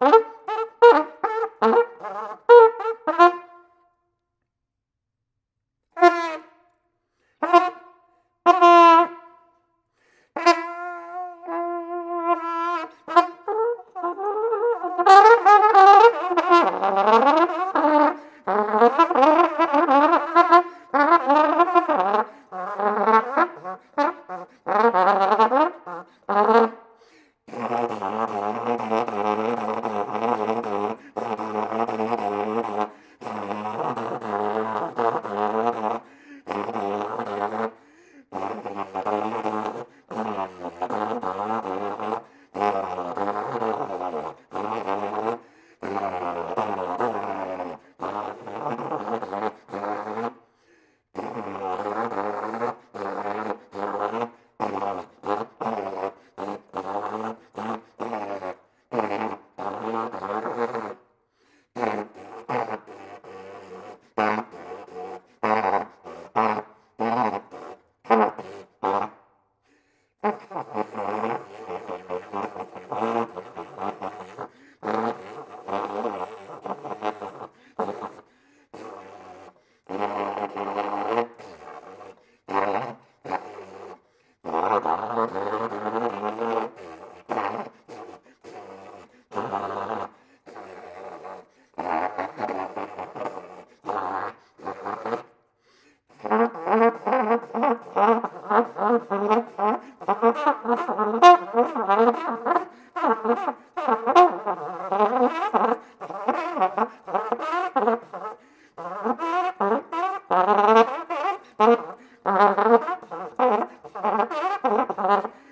¿Ah? Uh-huh.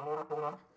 Blah, blah, blah.